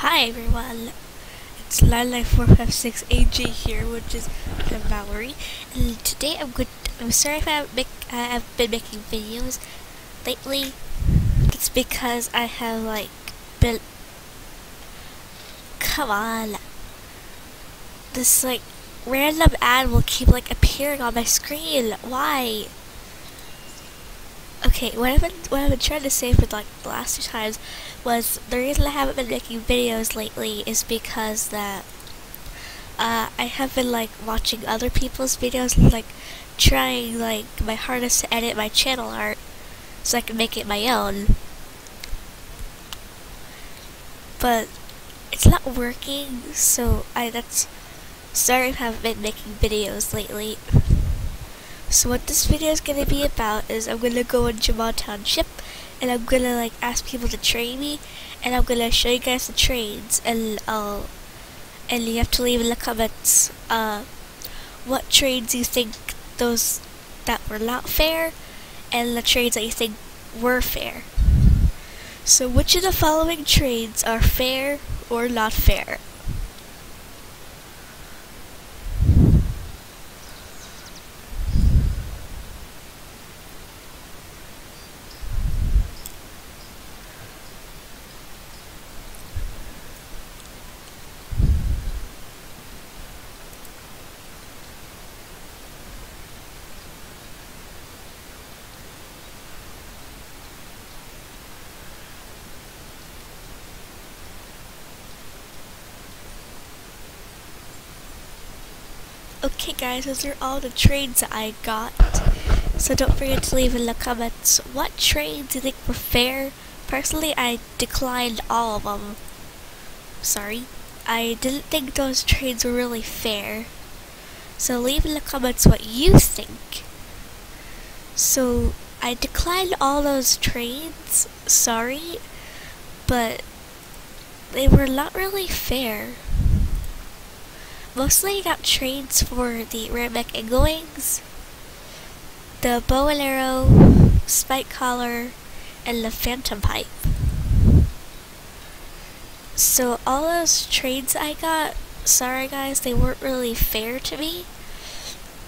Hi everyone, it's LineLife456AJ here, which is the Valerie, and today I'm good. I'm sorry if I make, I have been making videos lately. It's because I have like been. Come on, this like random ad will keep like appearing on my screen. Why? Okay, what I've been what I've been trying to say for like the last two times was the reason I haven't been making videos lately is because that uh, I have been like watching other people's videos, and like trying like my hardest to edit my channel art so I can make it my own. But it's not working, so I that's sorry I haven't been making videos lately. So what this video is to be about is I'm to go on Jamaa Township and I'm to like ask people to train me and I'm to show you guys the trades and I'll and you have to leave in the comments uh, what trades you think those that were not fair and the trades that you think were fair. So which of the following trades are fair or not fair? Okay guys, those are all the trades that I got. So don't forget to leave in the comments what trades you think were fair. Personally, I declined all of them. Sorry. I didn't think those trades were really fair. So leave in the comments what you think. So I declined all those trades. Sorry. But they were not really fair. Mostly got trades for the Ramek Eagle Wings, the bow and arrow, spike collar, and the phantom pipe. So all those trades I got, sorry guys, they weren't really fair to me.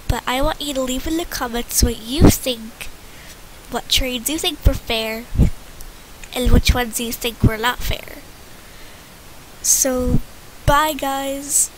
But I want you to leave in the comments what you think, what trades you think were fair, and which ones you think were not fair. So, bye guys!